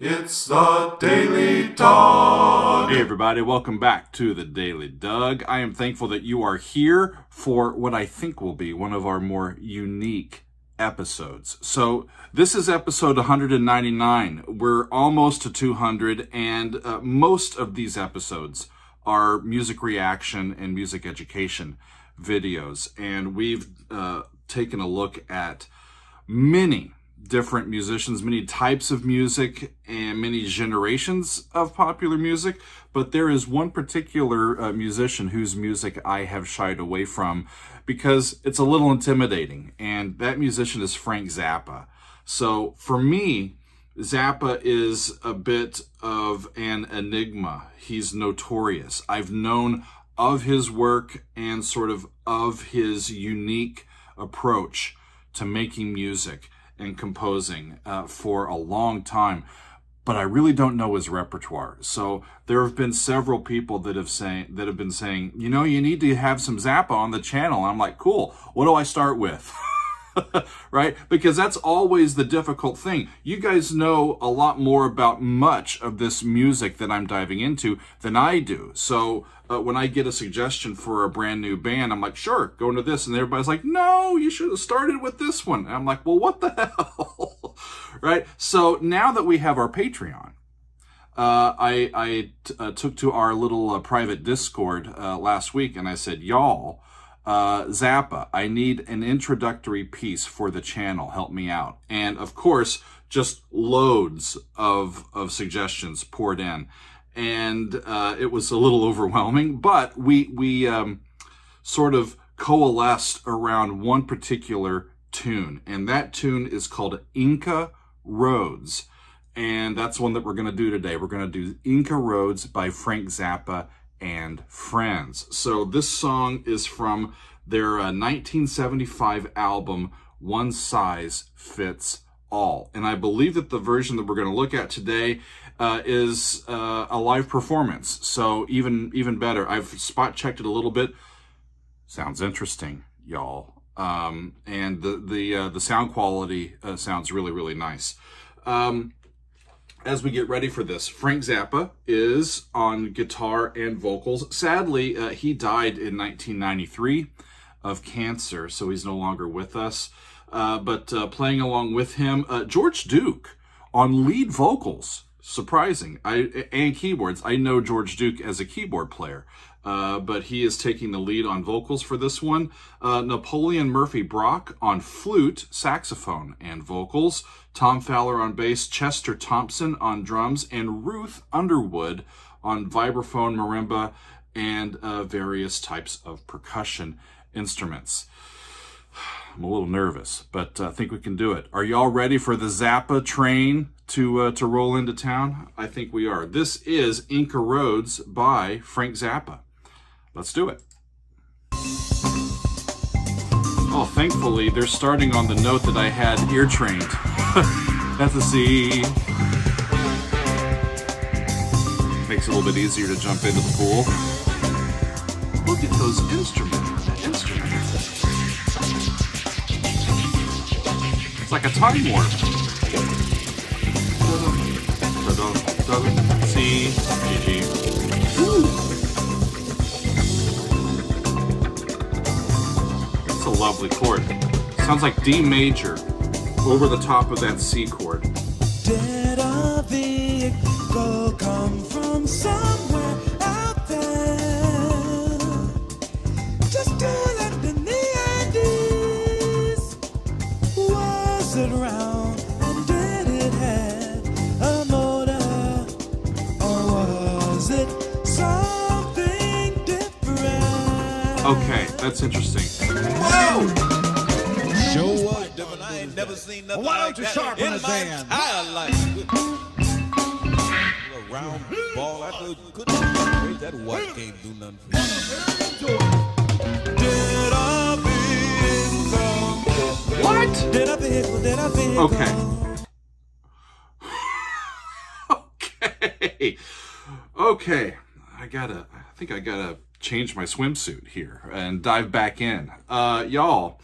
It's the Daily Doug. Hey, everybody, welcome back to the Daily Doug. I am thankful that you are here for what I think will be one of our more unique episodes. So, this is episode 199. We're almost to 200, and uh, most of these episodes are music reaction and music education videos. And we've uh, taken a look at many different musicians, many types of music, and many generations of popular music. But there is one particular uh, musician whose music I have shied away from because it's a little intimidating. And that musician is Frank Zappa. So for me, Zappa is a bit of an enigma. He's notorious. I've known of his work and sort of of his unique approach to making music and composing uh, for a long time, but I really don't know his repertoire. So there have been several people that have saying that have been saying, you know, you need to have some Zappa on the channel. I'm like, cool. What do I start with? right? Because that's always the difficult thing. You guys know a lot more about much of this music that I'm diving into than I do. So uh, when I get a suggestion for a brand new band, I'm like, sure, go into this. And everybody's like, no, you should have started with this one. And I'm like, well, what the hell? right? So now that we have our Patreon, uh, I, I uh, took to our little uh, private Discord uh, last week and I said, y'all, uh, Zappa, I need an introductory piece for the channel. Help me out. And of course, just loads of, of suggestions poured in. And uh, it was a little overwhelming, but we, we um, sort of coalesced around one particular tune. And that tune is called Inca Roads. And that's one that we're going to do today. We're going to do Inca Roads by Frank Zappa and Friends. So this song is from their uh, 1975 album, One Size Fits All. And I believe that the version that we're going to look at today uh, is uh, a live performance. So even, even better. I've spot checked it a little bit. Sounds interesting, y'all. Um, and the, the, uh, the sound quality uh, sounds really, really nice. Um, as we get ready for this, Frank Zappa is on guitar and vocals. Sadly, uh, he died in 1993 of cancer, so he's no longer with us. Uh, but uh, playing along with him, uh, George Duke on lead vocals. Surprising. I and keyboards. I know George Duke as a keyboard player, uh, but he is taking the lead on vocals for this one. Uh, Napoleon Murphy Brock on flute, saxophone, and vocals. Tom Fowler on bass, Chester Thompson on drums, and Ruth Underwood on vibraphone, marimba, and uh, various types of percussion instruments. I'm a little nervous, but I think we can do it. Are y'all ready for the Zappa train to uh, to roll into town? I think we are. This is Inca Roads by Frank Zappa. Let's do it. Oh, thankfully, they're starting on the note that I had ear trained. That's a C. Makes it a little bit easier to jump into the pool. Look at those instruments. Instruments. It's like a time warp. C, G, lovely chord. Sounds like D major over the top of that C chord. Did a vehicle come from somewhere out there? Just in the Andes. Was it round and did it have a motor? Or was it something different? Okay, that's interesting. Show up. different. I ain't never seen nothing Why don't like you that sharpen in my band? entire life. A round ball. I thought you couldn't break that white can't do nothing for you. Did a vehicle? What? Did a vehicle? Did a vehicle? Okay. okay. Okay. I gotta, I think I gotta change my swimsuit here and dive back in. Uh, y'all,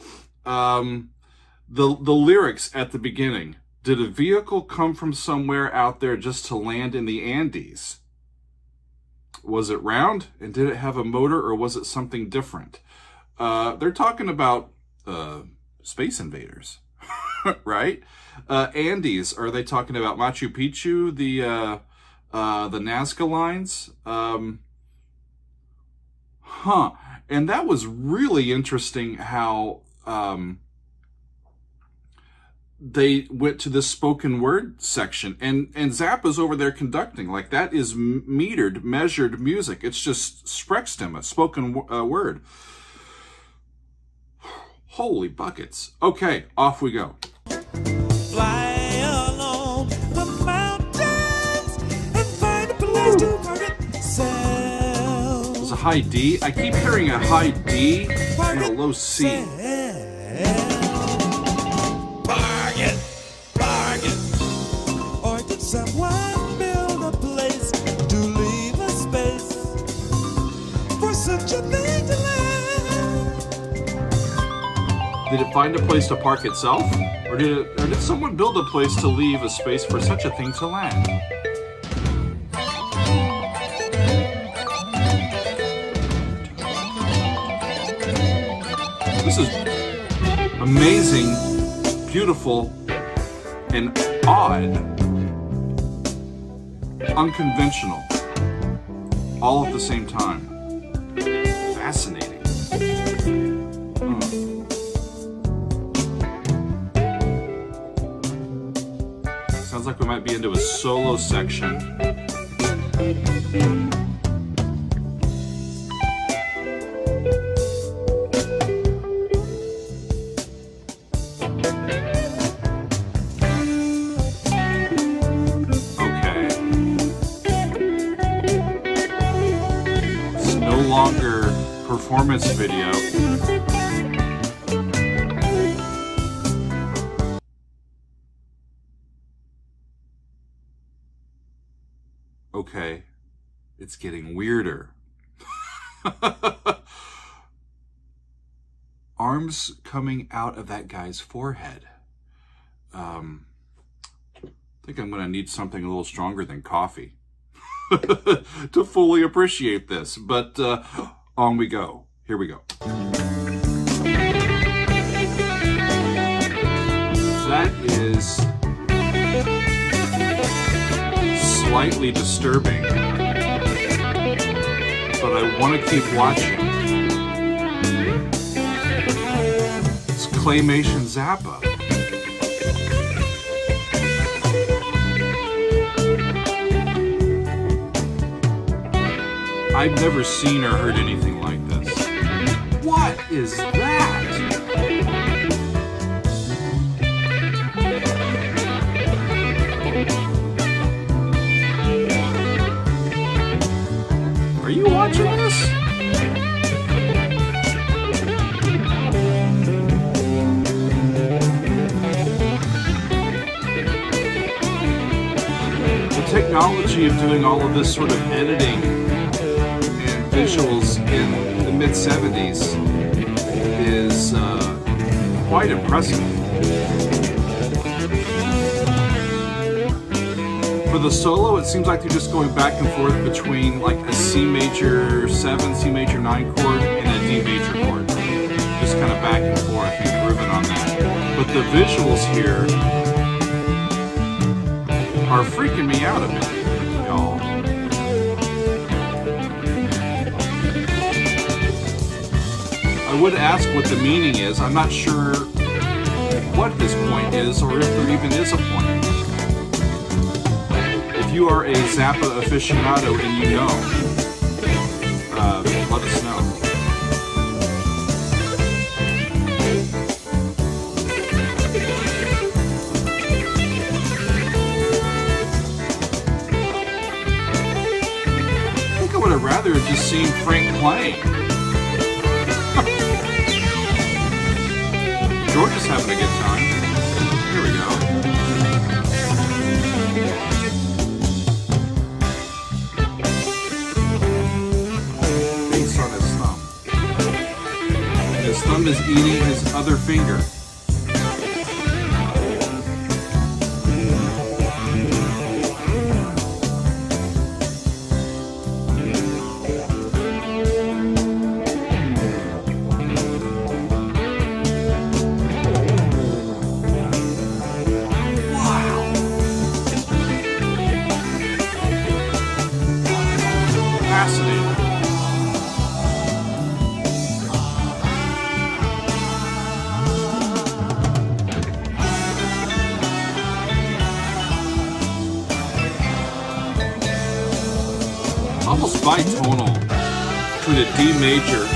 um, the, the lyrics at the beginning Did a vehicle come from somewhere out there just to land in the Andes? Was it round and did it have a motor or was it something different? Uh, they're talking about uh, space invaders, right? Uh, Andes, are they talking about Machu Picchu, the uh, uh, the Nazca lines? Um, huh. And that was really interesting how um, they went to this spoken word section. And and Zappa's over there conducting. Like that is metered measured music. It's just sprechstimme spoken uh, word. Holy buckets. Okay off we go high D I keep hearing a high D and a low C Bargain, bargain. Or did someone build a place to leave a space for such a thing to land? did it find a place to park itself or did it or did someone build a place to leave a space for such a thing to land This is amazing, beautiful, and odd. Unconventional. All at the same time. Fascinating. Hmm. Sounds like we might be into a solo section. Performance video. Okay. It's getting weirder. Arms coming out of that guy's forehead. Um, I think I'm going to need something a little stronger than coffee to fully appreciate this. But uh, on we go. Here we go. That is slightly disturbing, but I want to keep watching. It's Claymation Zappa. I've never seen or heard anything is that? Are you watching this? The technology of doing all of this sort of editing and visuals in the mid 70s is uh, quite impressive. For the solo, it seems like they're just going back and forth between like a C major 7, C major 9 chord, and a D major chord. Just kind of back and forth and grooving on that. But the visuals here are freaking me out a bit, I would ask what the meaning is. I'm not sure what his point is or if there even is a point. If you are a Zappa aficionado and you know, uh, let us know. I think I would have rather just seen Frank playing. George is having a good time. Here we go. Face on his thumb. His thumb is eating his other finger.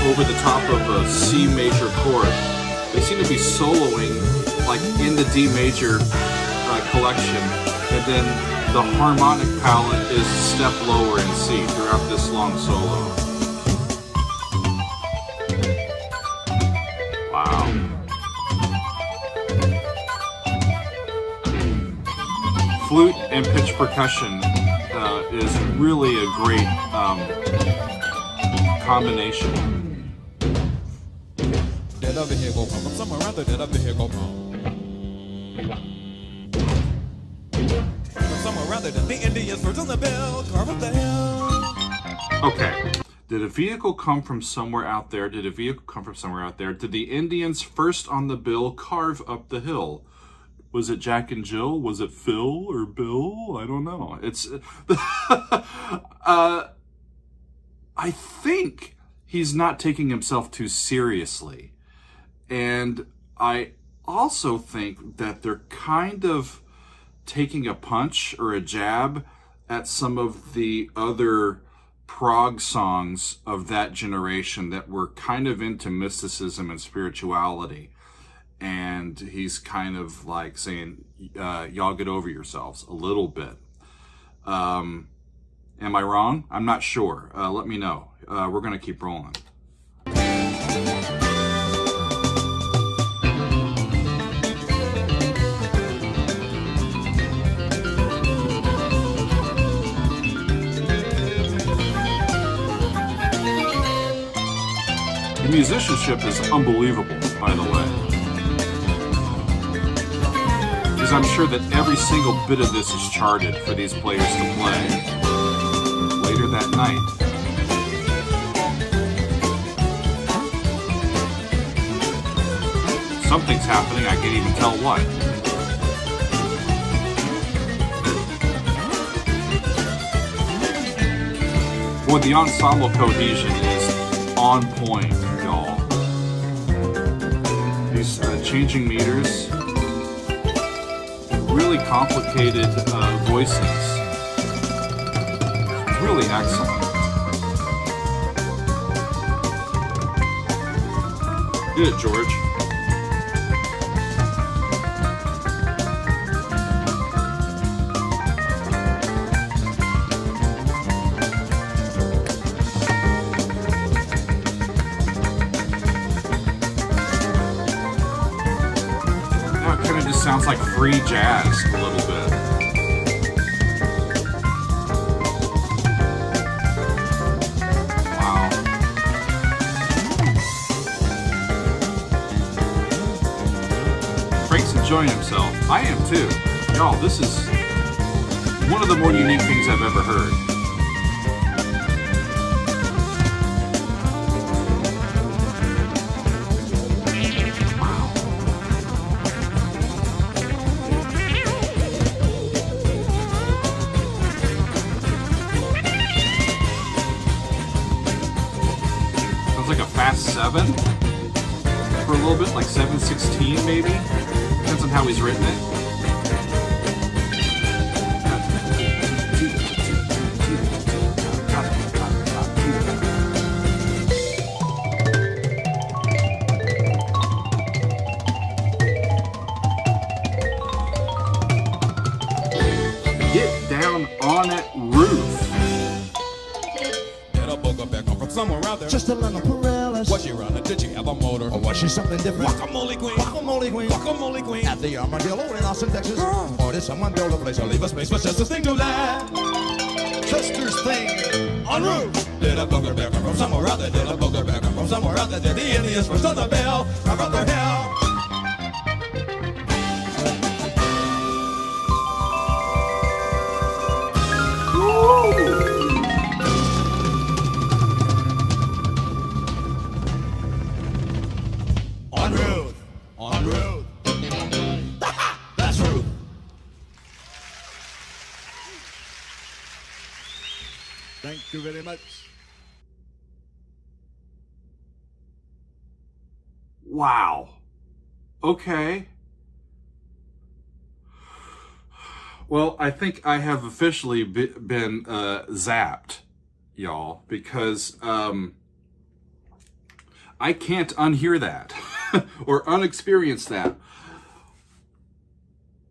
Over the top of a C major chord. They seem to be soloing like in the D major uh, collection, and then the harmonic palette is a step lower in C throughout this long solo. Wow. Flute and pitch percussion uh, is really a great um, combination. Somewhere other somewhere there. The Indians first on the carve up the hill. Okay. Did a vehicle come from somewhere out there? Did a vehicle come from somewhere out there? Did the Indians first on the bill carve up the hill? Was it Jack and Jill? Was it Phil or Bill? I don't know. It's uh I think he's not taking himself too seriously. And I also think that they're kind of taking a punch or a jab at some of the other prog songs of that generation that were kind of into mysticism and spirituality. And he's kind of like saying, uh, y'all get over yourselves a little bit. Um, am I wrong? I'm not sure. Uh, let me know. Uh, we're going to keep rolling. The musicianship is unbelievable, by the way. Because I'm sure that every single bit of this is charted for these players to play later that night. Something's happening, I can't even tell what. Boy, the ensemble cohesion is on point. These uh, changing meters, really complicated uh, voices. Really excellent. It, George? Free jazz a little bit. Frank's enjoying himself. I am too. Y'all, this is one of the more unique things I've ever heard. 7 for a little bit, like 716 maybe. Depends on how he's written it. Get down on that roof. Just a little motor? Or was she something different? Guacamole queen. Guacamole queen. Guacamole queen. At the Armadillo in Austin, Texas. Or did someone build a place or leave a space for Chester's thing to land? Chester's thing on roof. Did a booger back from somewhere out there? Did a booger back from somewhere out there? Did the Indians on the bell? Carve up their hill. Okay. Well, I think I have officially be- been uh, zapped. y'all, because um, I can't unhear that or unexperience that.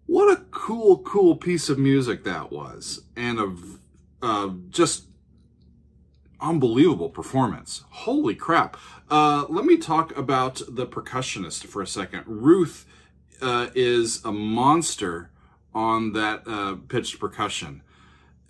What a cool, cool piece of music that was, and a uh, just unbelievable performance. Holy crap! Uh, let me talk about the percussionist for a second. Ruth uh, is a monster on that uh, pitched percussion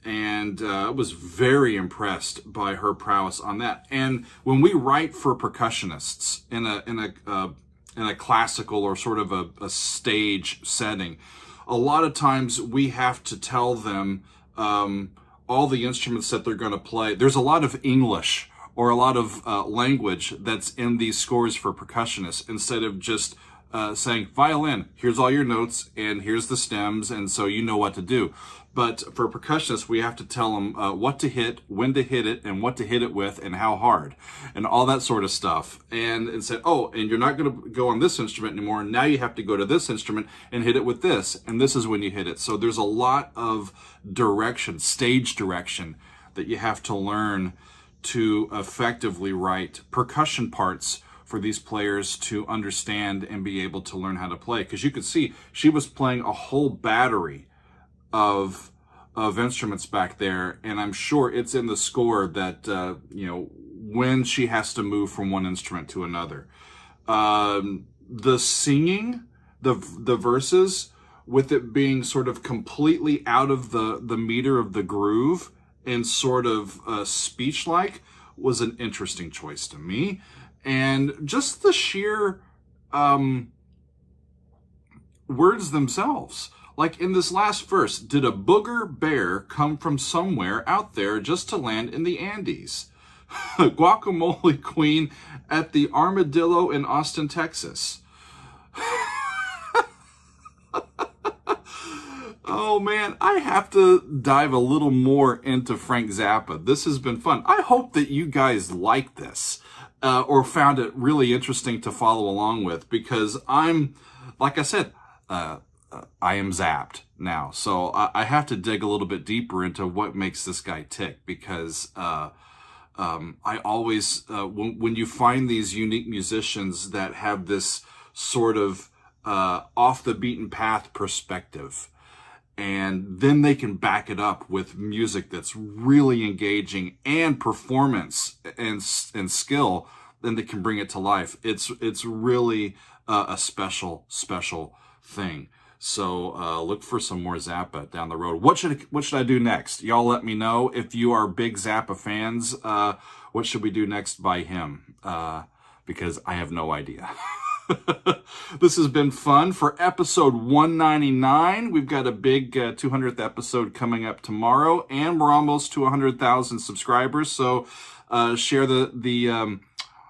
and uh, was very impressed by her prowess on that. And when we write for percussionists in a in a uh, in a classical or sort of a, a, stage setting, a lot of times we have to tell them um, all the instruments that they're going to play. There's a lot of English or a lot of uh, language that's in these scores for percussionists instead of just uh, saying violin, here's all your notes and here's the stems, and so you know what to do. But for percussionists, we have to tell them uh, what to hit, when to hit it, and what to hit it with, and how hard, and all that sort of stuff. And, and say, oh, and you're not going to go on this instrument anymore. Now you have to go to this instrument and hit it with this, and this is when you hit it. So there's a lot of direction, stage direction, that you have to learn to effectively write percussion parts for these players to understand and be able to learn how to play. Because you could see she was playing a whole battery of of instruments back there, and I'm sure it's in the score that uh, you know when she has to move from one instrument to another. Um, the singing, the the verses, with it being sort of completely out of the the meter of the groove and sort of uh, speech like, was an interesting choice to me, and just the sheer um, words themselves like in this last verse, did a booger bear come from somewhere out there just to land in the Andes? Guacamole Queen at the Armadillo in Austin, Texas. oh man, I have to dive a little more into Frank Zappa. This has been fun. I hope that you guys like this uh, or found it really interesting to follow along with because I'm, like I said, uh, I am zapped now. So I, I, have to dig a little bit deeper into what makes this guy tick because uh, um, I always, uh, when, when you find these unique musicians that have this sort of uh, off the beaten path perspective, and then they can back it up with music that's really engaging and performance and and skill, then they can bring it to life. It's it's really uh, a special special thing. So uh, look for some more Zappa down the road. What should what should I do next? Y'all let me know if you are big Zappa fans. Uh, what should we do next by him? Uh, because I have no idea. this has been fun for episode 199. We've got a big 200th uh, episode coming up tomorrow, and we're almost to 100,000 subscribers. So uh, share the the um,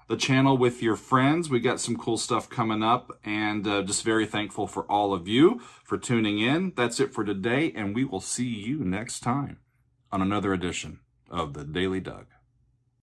the channel with your friends. We got some cool stuff coming up and uh, just very thankful for all of you for tuning in. That's it for today, and we will see you next time on another edition of the Daily Doug.